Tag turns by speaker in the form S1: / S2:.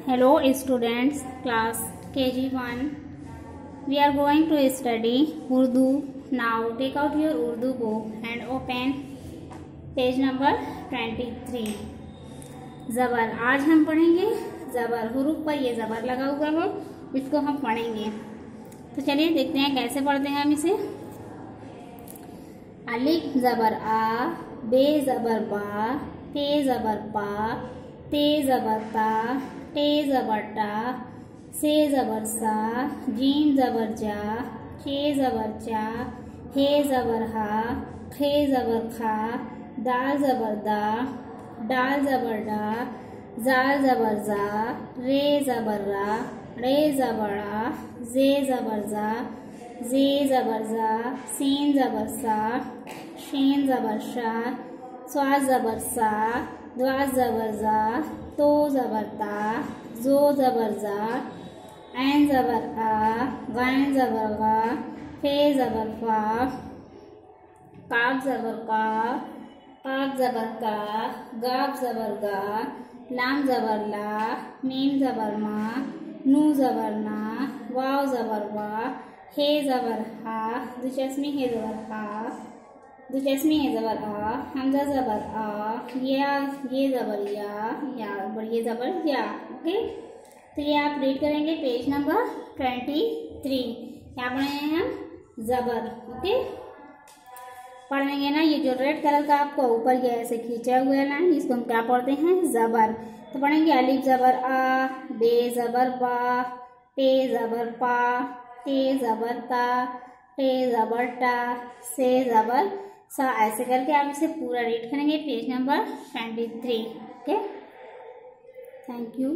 S1: Hello students class K G one we are going to study Urdu now take out your Urdu book and open page number twenty three जबर आज हम पढ़ेंगे जबर हरूफ पर. ये जबर लगा हुआ है। इसको हम पढ़ेंगे। तो चलिए देखते हैं कैसे पढ़ते हैं हम इसे। अलिफ जबर आ, बे जबर बा, ते जबर पा, ते जबर ता टे ज़बर टा से ज़बर सा जीम ज़बर जा चे ज़बर चा हे ज़बर हा खे ज़बर खा दाल ज़बर दा डाल ज़बर डा जाल ज़बर जा रे ज़बर रा रे ज़बड़ा जे ज़बर जा जे ज़बर जा सीन ज़बर सा शीन ज़बर शा स्वा ज़बर सा द्वा ज़बर जा तो ज़बर ता जो ज़बर जा ऐन ज़बर आ गैन ज़बर गा फे ज़बर फा काब ज़बर का काब ज़बर का गाब ज़बर गा लाम ज़बर ला मीम ज़बर मा नू ज़बर ना वाव ज़बर वा हे ज़बर हा दुचस्मी हे ज़बर हा दुचस्मी है ज़बर आ हमजा ज़बर आ या ये ज़बर या या बर ये ज़बर या ओके तो ये आप रीड करेंगे पेज नंबर ट्वेंटी थ्री क्या पढ़े हैं हम ज़बर ओके पढ़ेंगे ना, ये जो रेड कलर का आपको ऊपर ये ऐसे खींचा हुआ है लाइन इसको हम क्या पढ़ते हैं? ज़बर तो पढ़ेंगे अलिफ ज़बर आ बे ज़बर बा, पे ज़बर पा ते ज़बर ता टे ज़बर टा, से ज़बर सा ऐसे करके आप इसे पूरा रीड करेंगे page number twenty three okay thank you